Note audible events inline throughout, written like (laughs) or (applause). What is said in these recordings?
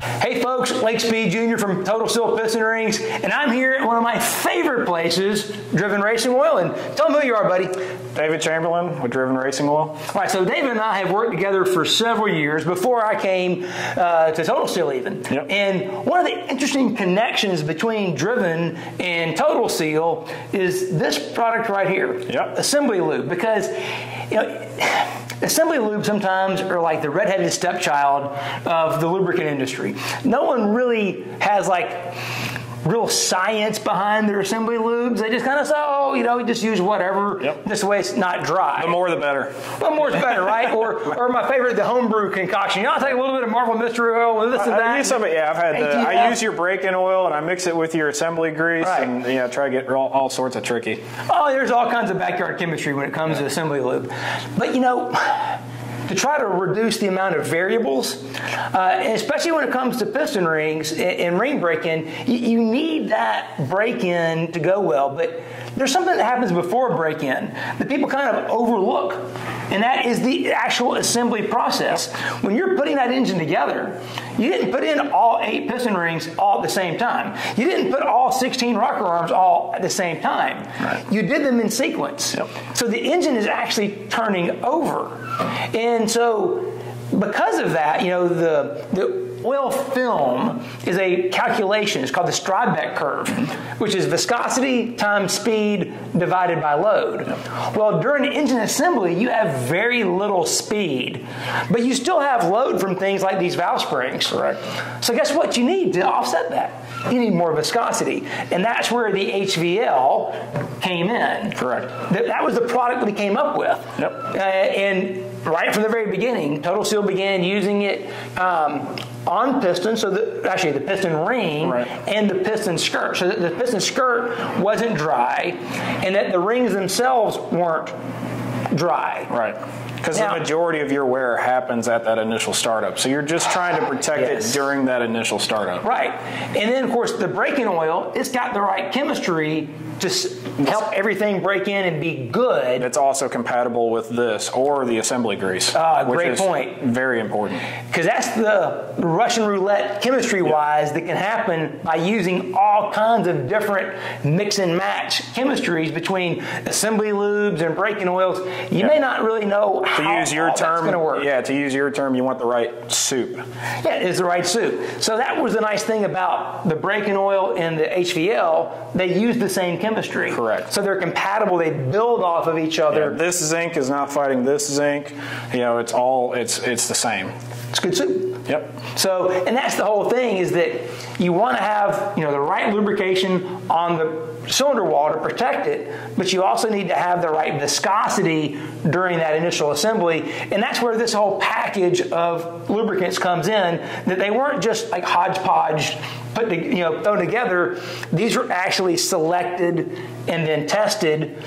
Hey folks, Lake Speed Jr. from Total Seal Piston Rings, and I'm here at one of my favorite places, Driven Racing Oil. And tell me who you are, buddy. David Chamberlain with Driven Racing Oil. All right, so David and I have worked together for several years before I came uh, to Total Seal, even. Yep. And one of the interesting connections between Driven and Total Seal is this product right here, Yep. Assembly Lube, because you know. Assembly lube sometimes are like the redheaded stepchild of the lubricant industry. No one really has like real science behind their assembly lubes. They just kind of say, oh, you know, just use whatever. Yep. This way it's not dry. The more the better. The more is better, right? Or, or my favorite, the homebrew concoction. You know, I'll take a little bit of Marvel Mystery Oil and this and I, that. I use some, yeah, I've had the, ATF. I use your break-in oil and I mix it with your assembly grease Right. and yeah, try to get all, all sorts of tricky. Oh, there's all kinds of backyard chemistry when it comes to assembly lube. But you know, to try to reduce the amount of variables, uh, especially when it comes to piston rings and, and ring break-in, you, you need that break-in to go well. But there's something that happens before a break-in that people kind of overlook, and that is the actual assembly process. When you're putting that engine together, you didn't put in all eight piston rings all at the same time. You didn't put all 16 rocker arms all at the same time. Right. You did them in sequence. Yep. So the engine is actually turning over. And so because of that, you know, the the oil film is a calculation. It's called the Stribeck curve, which is viscosity times speed divided by load. Well, during engine assembly, you have very little speed, but you still have load from things like these valve springs. Correct. So guess what you need to offset that? You need more viscosity. And that's where the HVL came in. Correct. That, that was the product we came up with. Yep. Uh, and right from the very beginning, Total Seal began using it um, on piston, so the, actually the piston ring Right. and the piston skirt. So that the piston skirt wasn't dry and that the rings themselves weren't dry. Right. Because the majority of your wear happens at that initial startup. So you're just trying to protect Yes. it during that initial startup. Right. And then, of course, the break-in oil, it's got the right chemistry to s- help everything break in and be good. It's also compatible with this or the assembly grease. Ah, which great point. Very important. Because that's the Russian roulette chemistry wise that can happen by using all kinds of different mix and match chemistries between assembly lubes and break-in oils. You may not really know To how use your term, yeah, to use your term, you want the right soup. Yeah, it's the right soup. So that was the nice thing about the break-in oil and the HVL. They use the same chemistry. Correct. So they're compatible. They build off of each other. This zinc is not fighting this zinc. You know, it's all it's it's the same. It's good soup. Yep. So, and that's the whole thing is that you want to have, you know, the right lubrication on the cylinder wall to protect it, but you also need to have the right viscosity during that initial assembly. And that's where this whole package of lubricants comes in, that they weren't just like hodgepodge put, to, you know, thrown together. These were actually selected and then tested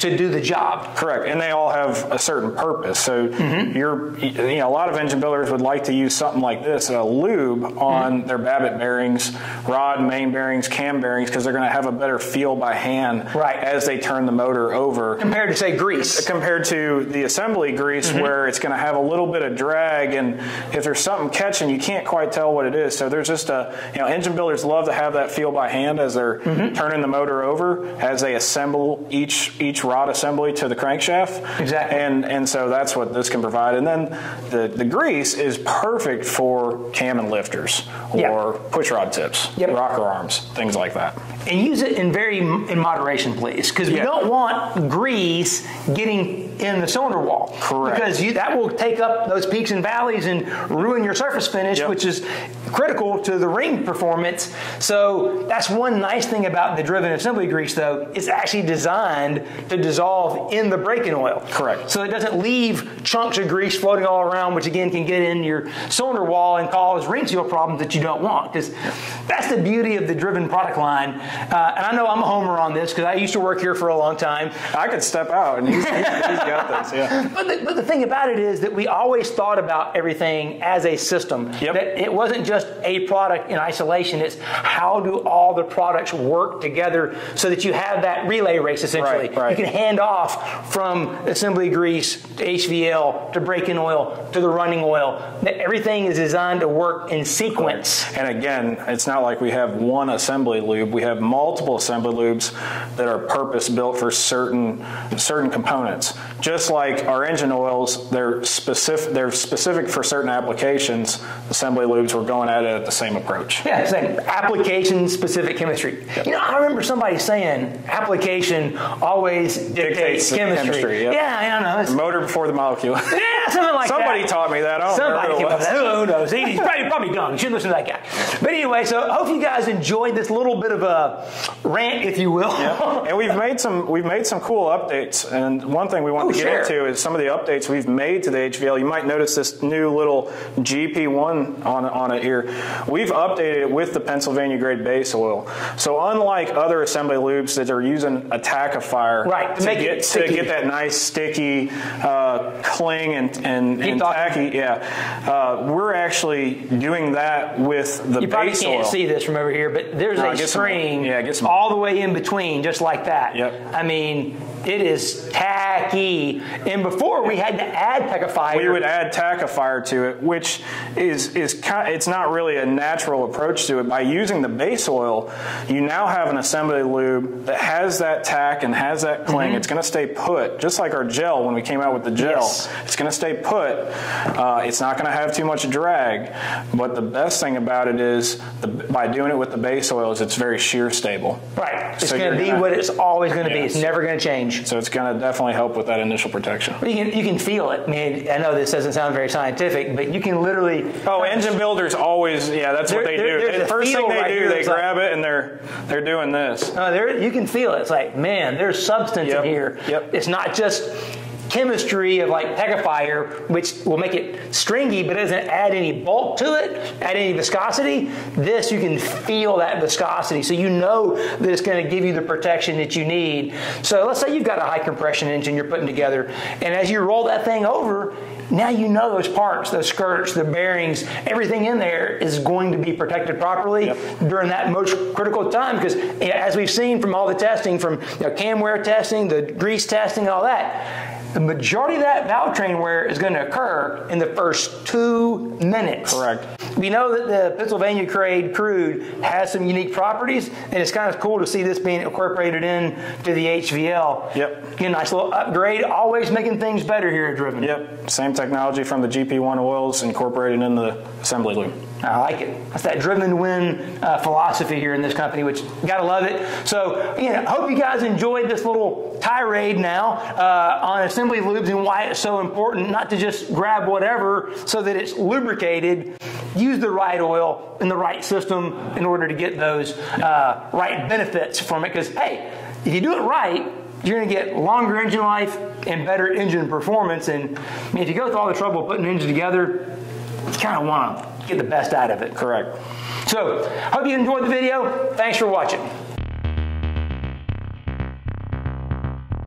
to do the job. Correct, and they all have a certain purpose. So Mm-hmm. you're, you know, a lot of engine builders would like to use something like this, a lube on Mm-hmm. their Babbitt bearings, rod, main bearings, cam bearings, because they're going to have a better feel by hand Right. as they turn the motor over. Compared to, say, grease. Compared to the assembly grease, Mm-hmm. where it's going to have a little bit of drag, and if there's something catching, you can't quite tell what it is. So there's just a, you know, engine builders love to have that feel by hand as they're Mm-hmm. turning the motor over, as they assemble each each rod assembly to the crankshaft. Exactly. And and so that's what this can provide. And then the the grease is perfect for cam and lifters or push rod tips, Yep. rocker arms, things like that. and use it in very in moderation, please, because we don't want grease getting in the cylinder wall. Correct. Because you, that will take up those peaks and valleys and ruin your surface finish, Yep. which is critical to the ring performance. So that's one nice thing about the driven assembly grease, though. It's actually designed to dissolve in the break-in oil. Correct. So it doesn't leave chunks of grease floating all around, which again can get in your cylinder wall and cause ring seal problems that you don't want. Because that's the beauty of the driven product line. Uh, and I know I'm a homer on this because I used to work here for a long time. I could step out and he's, he's, he's got this. Yeah. (laughs) But the, but the thing about it is that we always thought about everything as a system. Yep. That it wasn't just a product in isolation. It's how do all the products work together so that you have that relay race essentially. Right, right. You can hand off from assembly grease to HVL to break-in oil to the running oil. That Everything is designed to work in sequence. And again, it's not like we have one assembly lube. We have multiple assembly lubes that are purpose built for certain certain components. Just like our engine oils, they're specific they're specific for certain applications. Assembly lubes we're going at it at the same approach. Yeah, same. Application specific chemistry. You know, I remember somebody saying application always dictates, Dictates chemistry. chemistry, yep. Yeah, I don't know. Motor before the molecule. (laughs) yeah, something like Somebody that. Somebody taught me that. I don't Somebody came up with that. Who knows? He's probably, probably dumb. You should listen to that guy. But anyway, so I hope you guys enjoyed this little bit of a rant, if you will. and we've made some we've made some cool updates. And one thing we want Oh, to get sure. into is some of the updates we've made to the HVL. You might notice this new little GP1 on on it here. We've updated it with the Pennsylvania grade base oil. So unlike other assembly lubes that are using a fire Right, to make get to get that nice sticky uh, cling and and, Keep and talking. tacky, yeah, uh, we're actually doing that with the You probably base can't oil. see this from over here, but there's a get some- yeah, get some- all the way in between, just like that. Yep. I mean, it is tacky. And before we had to add tackifier. we would add tackifier to it, which is is kind. It's not really a natural approach to it. By using the base oil, you now have an assembly lube that has that tack and has that cling. Mm-hmm. It's going to stay put, just like our gel when we came out with the gel. Yes. It's going to stay put. Uh, it's not going to have too much drag. But the best thing about it is, the, by doing it with the base oil, is it's very shear stable. Right. It's So going to be gonna- what it's always going to be. It's never going to change. So it's going to definitely help with that initial protection. You can, you can feel it. I mean, I know this doesn't sound very scientific, but you can literally. Oh, engine builders always, yeah, that's what they there- do. the first thing they right do, they that's like- grab it and they're they're doing this. Uh, there, you can feel it. It's like, man, there's substance Yep. in here. Yep. It's not just chemistry of like tackifier, which will make it stringy, but doesn't add any bulk to it, add any viscosity. This, you can feel that viscosity. So you know that it's going to give you the protection that you need. So let's say you've got a high compression engine you're putting together, and as you roll that thing over, now you know those parts, those skirts, the bearings, everything in there is going to be protected properly Yep. during that most critical time. Because as we've seen from all the testing, from you know, cam wear testing, the grease testing, all that, the majority of that valve train wear is going to occur in the first two minutes. Correct. We know that the Pennsylvania grade crude has some unique properties, and it's kind of cool to see this being incorporated in to the HVL. Yep. Get a nice little upgrade, always making things better here at Driven. Yep, same technology from the GP1 oils incorporated in the assembly lube. I like it. That's that driven to win uh, philosophy here in this company, which gotta love it. So, you know, hope you guys enjoyed this little tirade now uh, on assembly lubes and why it's so important not to just grab whatever so that it's lubricated. Use the right oil in the right system in order to get those uh, right benefits from it. Because hey, if you do it right, you're going to get longer engine life and better engine performance. And I mean, if you go through all the trouble putting an engine together, you kind of want to get the best out of it. Correct. So, hope you enjoyed the video. Thanks for watching.